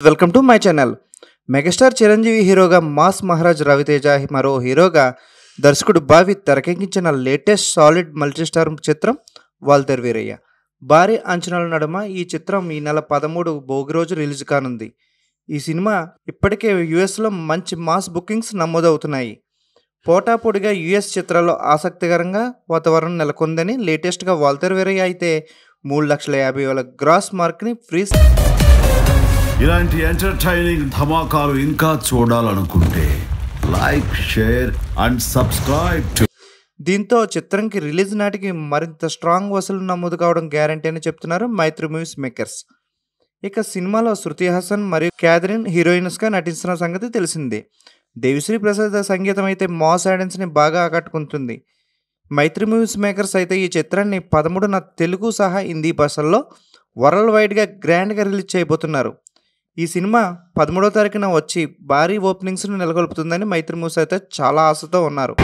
Welcome to my channel. Megastar Chiranjeevi హీరోగా mass Maharaj Raviteja మరో హీరోగా దర్శకుడు బావి తెరకెక్కించిన లేటెస్ట్ సాలిడ్ మల్టీస్టార్ చిత్రం వాల్తెర్ వీరయ్య. భారీ అంచనాల నడుమ ఈ చిత్రం ఈ నెల పదమూడు భోగి రోజు రిలీజ్ కానుంది. ఈ సినిమా ఇప్పటికే యుఎస్లో మంచి మాస్ బుకింగ్స్ నమోదవుతున్నాయి. పోటాపోటీగా యుఎస్ చిత్రాల్లో ఆసక్తికరంగా వాతావరణం నెలకొందని లేటెస్ట్గా వాల్తెర్ వీరయ్య అయితే మూడు లక్షల యాభై వేల గ్రాస్ మార్క్ని ఫ్రీ ఇలాంటి ఎంటర్టైనింగ్ ధమాకాలు ఇంకా చూడాలనుకుంటే like share and subscribe to దీంతో చిత్రంకి రిలీజ్ నాటికి మరింత స్ట్రాంగ్ వసూలు నమోదు కావడం గ్యారంటీ అని చెప్తున్నారు మైత్రి మూవీస్ మేకర్స్. ఇక సినిమాలో శృతి హాసన్ మరియు క్యాథరిన్ హీరోయిన్స్గా నటిస్తున్న సంగతి తెలిసిందే. దేవిశ్రీ ప్రసాద్ సంగీతం అయితే మాస్ ఆడియన్స్ని బాగా ఆకట్టుకుంటుంది. మైత్రి మూవీస్ మేకర్స్ అయితే ఈ చిత్రాన్ని పదమూడున తెలుగు సహా హిందీ భాషల్లో వరల్డ్ వైడ్గా గ్రాండ్గా రిలీజ్ చేయబోతున్నారు. ఈ సినిమా పదమూడో తారీఖున వచ్చి భారీ ఓపెనింగ్స్ను నెలకొల్పుతుందని మైత్రి మూవీస్ అయితే చాలా ఆశతో ఉన్నారు.